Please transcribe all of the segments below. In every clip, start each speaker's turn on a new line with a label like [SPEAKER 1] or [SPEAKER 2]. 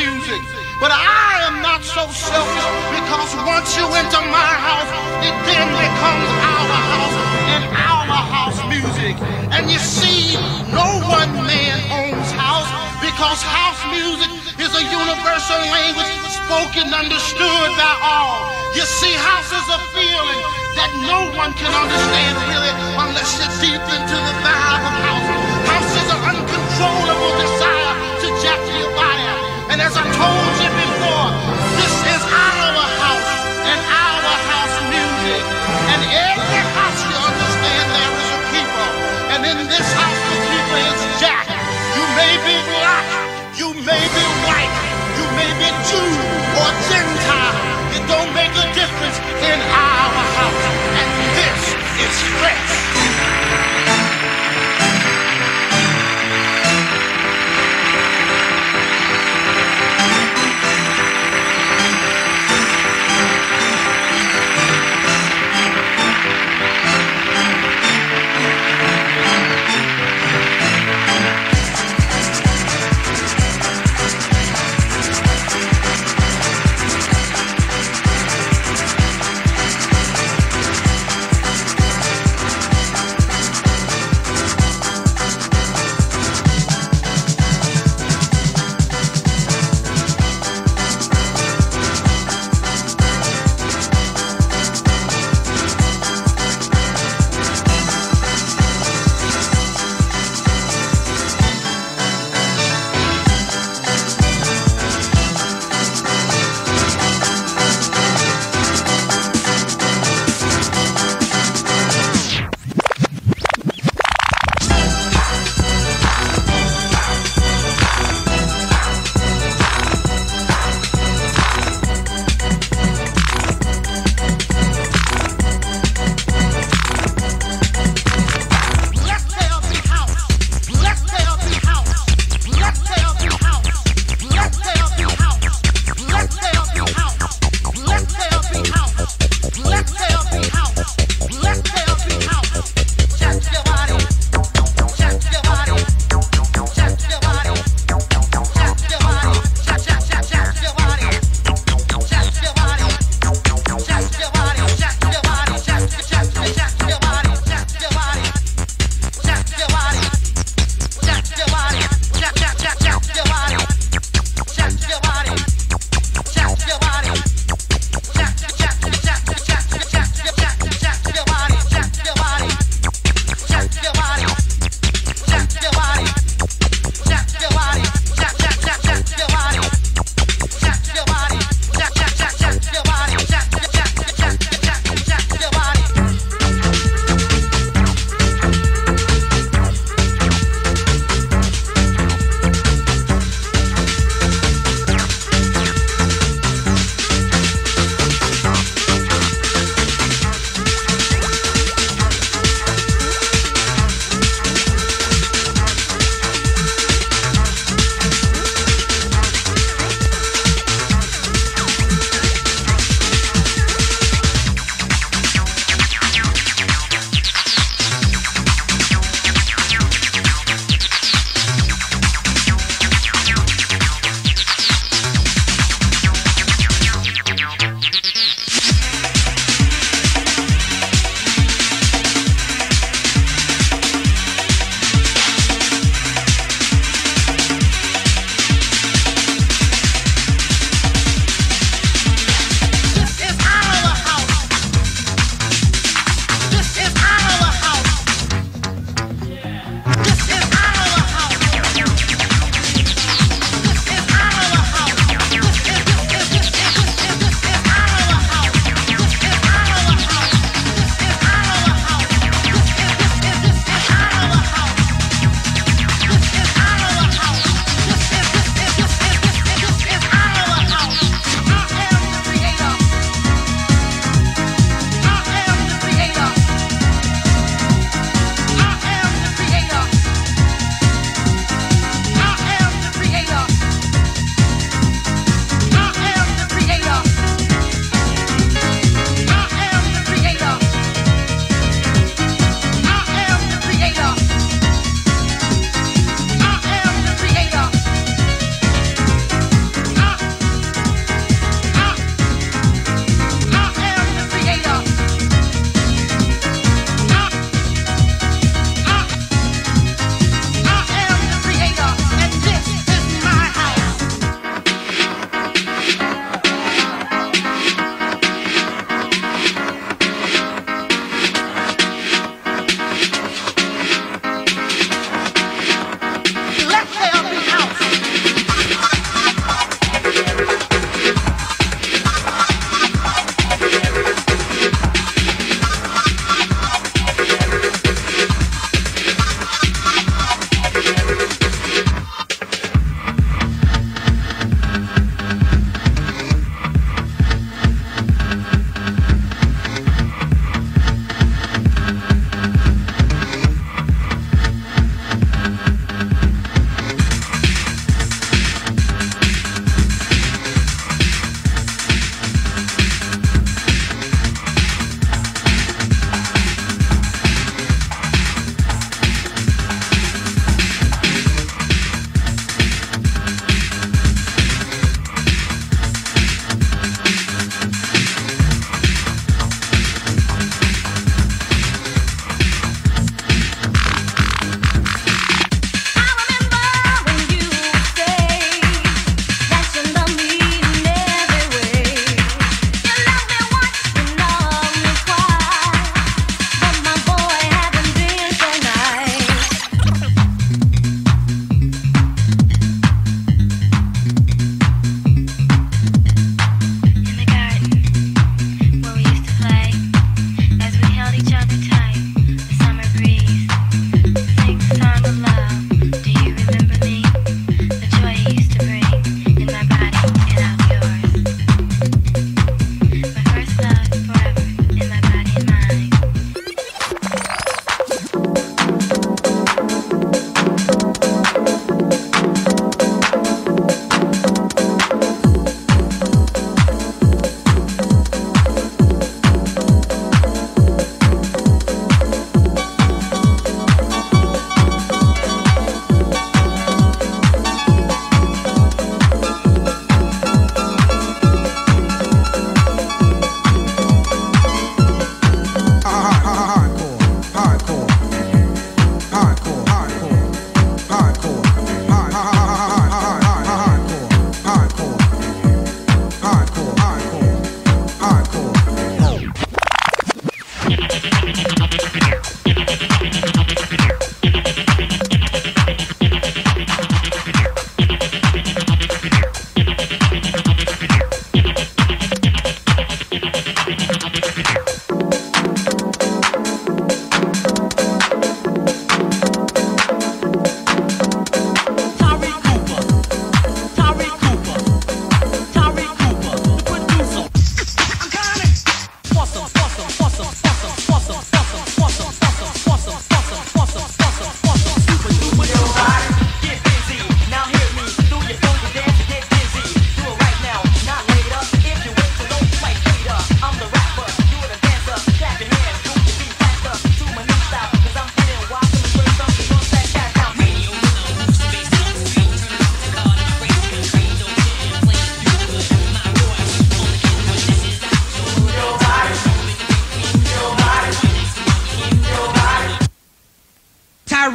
[SPEAKER 1] Music. But I am not so selfish because once you enter my house, it then becomes our house and our house music. And you see, no one man owns house because house music is a universal language spoken, understood by all. You see, house is a feeling that no one can understand really unless you're deep into the vibe of house. House as I told you before, this is our house and our house music. And every house you understand there is a keeper. And in this house the keeper is Jack. You may be black, you may be white, you may be Jew or Gentile. It don't make a difference in our house. And this is fresh.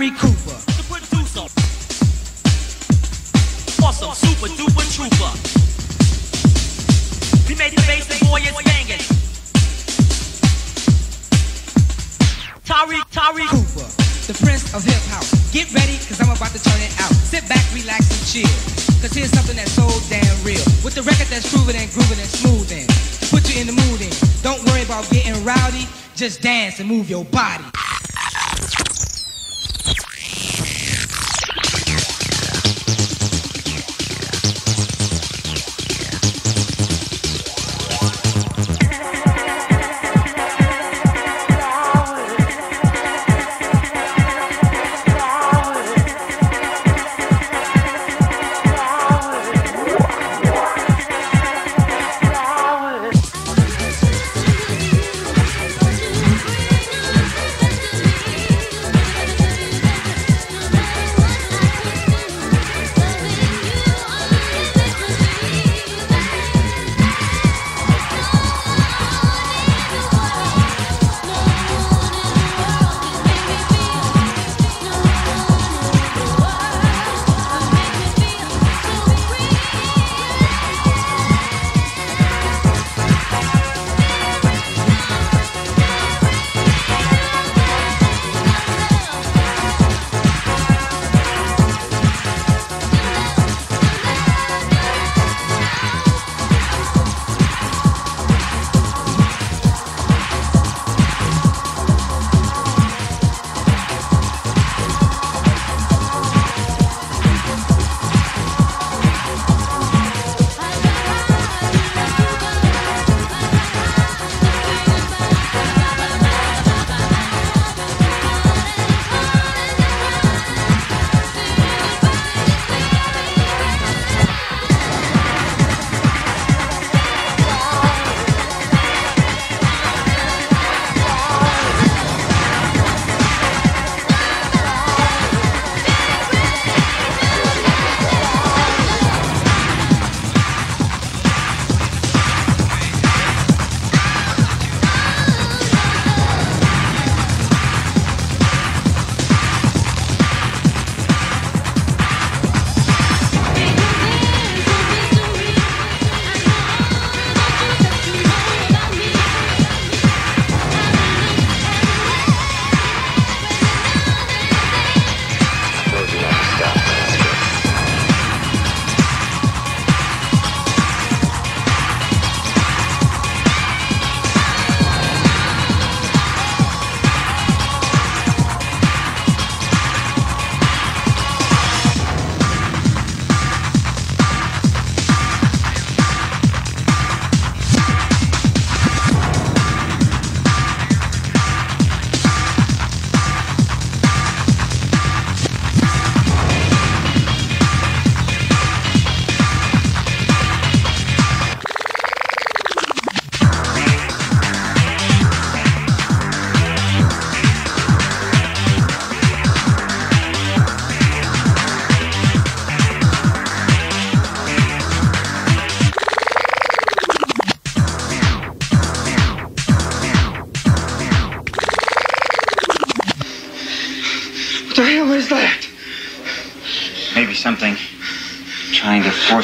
[SPEAKER 2] Tyree Cooper.
[SPEAKER 3] The producer. Awesome, super duper trooper. We made the bass and boy it's banging. Tyree, Tyree
[SPEAKER 2] Cooper, the prince of hip hop. Get ready, cause I'm about to turn it out. Sit back, relax, and chill. Cause here's something that's so damn real. With the record that's proven and grooving and smoothing. To put you in the mood in. Don't worry about getting rowdy. Just dance and move your body.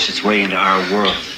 [SPEAKER 4] Force its way into our world.